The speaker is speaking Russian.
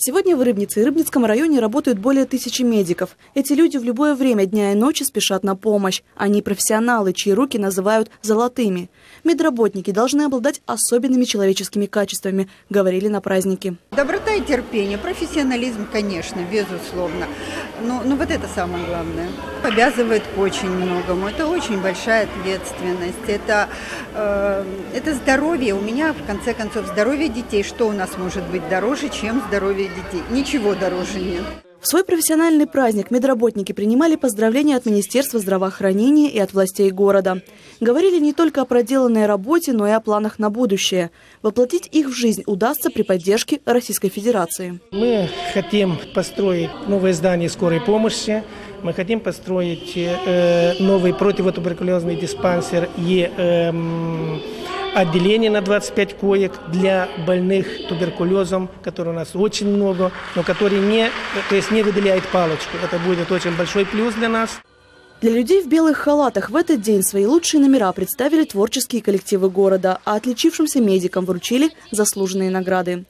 Сегодня в Рыбнице и Рыбницком районе работают более тысячи медиков. Эти люди в любое время дня и ночи спешат на помощь. Они профессионалы, чьи руки называют «золотыми». Медработники должны обладать особенными человеческими качествами, говорили на празднике. Доброта и терпение, профессионализм, конечно, безусловно. Но, но вот это самое главное. Обязывает к очень многому. Это очень большая ответственность. Это, э, это здоровье. У меня, в конце концов, здоровье детей. Что у нас может быть дороже, чем здоровье детей? Ничего дороже нет. В свой профессиональный праздник медработники принимали поздравления от Министерства здравоохранения и от властей города. Говорили не только о проделанной работе, но и о планах на будущее. Воплотить их в жизнь удастся при поддержке Российской Федерации. Мы хотим построить новое здание скорой помощи. Мы хотим построить э, новый противотуберкулезный диспансер и э, отделение на 25 коек для больных туберкулезом, которые у нас очень много, но которые не, то есть не выделяют палочку. Это будет очень большой плюс для нас. Для людей в белых халатах в этот день свои лучшие номера представили творческие коллективы города, а отличившимся медикам вручили заслуженные награды.